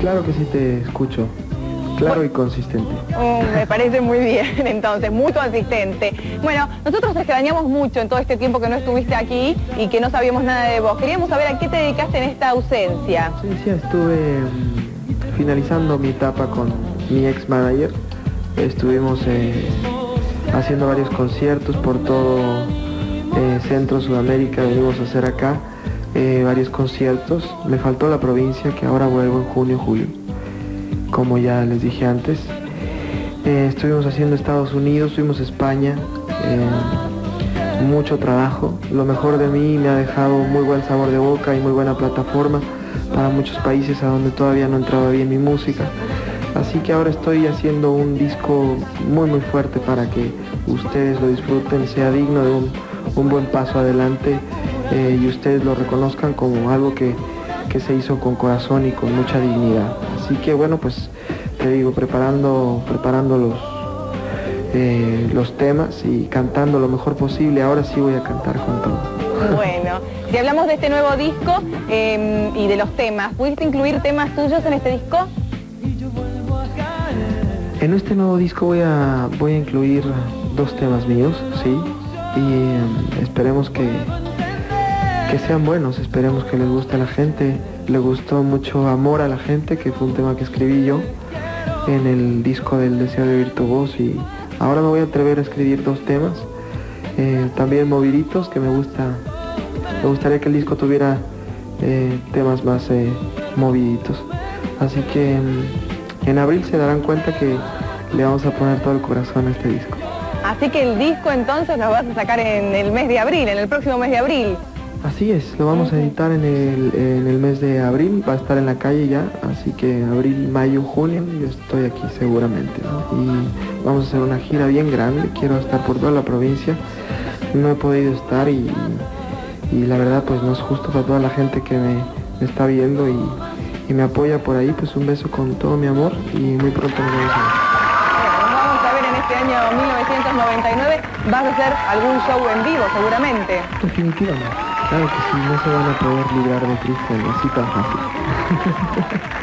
Claro que sí te escucho. Claro y consistente. Mm, me parece muy bien, entonces, muy consistente. Bueno, nosotros te extrañamos mucho en todo este tiempo que no estuviste aquí y que no sabíamos nada de vos. Queríamos saber a qué te dedicaste en esta ausencia. Sí, sí, estuve mm, finalizando mi etapa con mi ex manager. Estuvimos eh, haciendo varios conciertos por todo eh, Centro, Sudamérica, venimos a hacer acá eh, varios conciertos. Me faltó la provincia que ahora vuelvo en junio, julio como ya les dije antes. Eh, estuvimos haciendo Estados Unidos, fuimos a España, eh, mucho trabajo. Lo mejor de mí me ha dejado muy buen sabor de boca y muy buena plataforma para muchos países a donde todavía no entraba bien mi música. Así que ahora estoy haciendo un disco muy muy fuerte para que ustedes lo disfruten, sea digno de un, buen paso adelante eh, y ustedes lo reconozcan como algo que que se hizo con corazón y con mucha dignidad. Así que bueno, pues te digo, preparando, preparando los, eh, los temas y cantando lo mejor posible. Ahora sí voy a cantar con todo. Bueno, si hablamos de este nuevo disco em, y de los temas, ¿pudiste incluir temas tuyos en este disco? En este nuevo disco voy a, voy a incluir dos temas míos, sí, y em, esperemos que, que sean buenos, esperemos que les guste a la gente. Le gustó mucho Amor a la gente, que fue un tema que escribí yo en el disco del Deseo de oír tu voz y ahora me voy a atrever a escribir dos temas. Eh, también moviditos, que me gusta, me gustaría que el disco tuviera eh, temas más eh, moviditos. Así que mm, en abril se darán cuenta que le vamos a poner todo el corazón a este disco. Así que el disco entonces lo vas a sacar en el mes de abril, en el próximo mes de abril. Así es, lo vamos a editar en el, mes de abril, va a estar en la calle ya, así que abril, mayo, junio, yo estoy aquí seguramente. Y vamos a hacer una gira bien grande, quiero estar por toda la provincia, no he podido estar y, la verdad pues no es justo para toda la gente que me, está viendo y, me apoya por ahí, pues un beso con todo mi amor y muy pronto nos vemos vamos a ver en este año 1999, vas a hacer algún show en vivo seguramente. Definitivamente. Claro que sí, no se van a poder librar de Cristian, así tan fácil.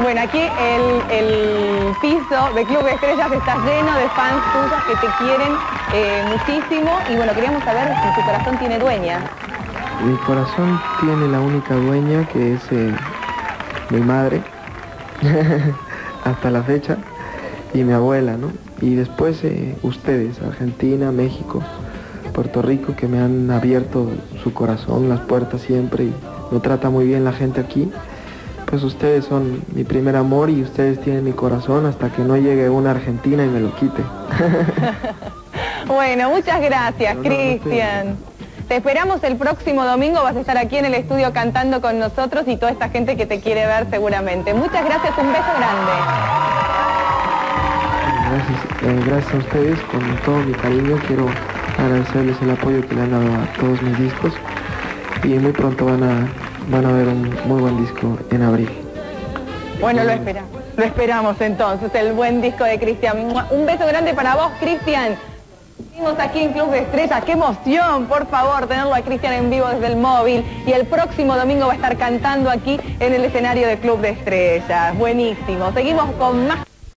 Bueno, aquí el, piso de Club de Estrellas está lleno de fans tuyas que te quieren eh, muchísimo y bueno, queríamos saber si tu corazón tiene dueña. Mi corazón tiene la única dueña que es eh, mi madre, hasta la fecha, y mi abuela, ¿no? Y después eh, ustedes, Argentina, México, Puerto Rico que me han abierto su corazón, las puertas siempre y me trata muy bien la gente aquí. Pues ustedes son mi primer amor y ustedes tienen mi corazón hasta que no llegue una Argentina y me lo quite. bueno, muchas gracias, Cristian. Te esperamos el próximo domingo, vas a estar aquí en el estudio cantando con nosotros y toda esta gente que te quiere ver seguramente. Muchas gracias, un beso grande. Gracias, eh, gracias a ustedes, con todo mi cariño quiero agradecerles el apoyo que le han dado a todos mis discos y muy pronto van a, van a ver un muy buen disco en abril. Bueno, lo esperamos. Lo esperamos entonces, el buen disco de Cristian. Un beso grande para vos, Cristian. Seguimos aquí en Club de Estrellas, qué emoción, por favor, tenerlo a Cristian en vivo desde el móvil. Y el próximo domingo va a estar cantando aquí en el escenario de Club de Estrellas. Buenísimo. Seguimos con más...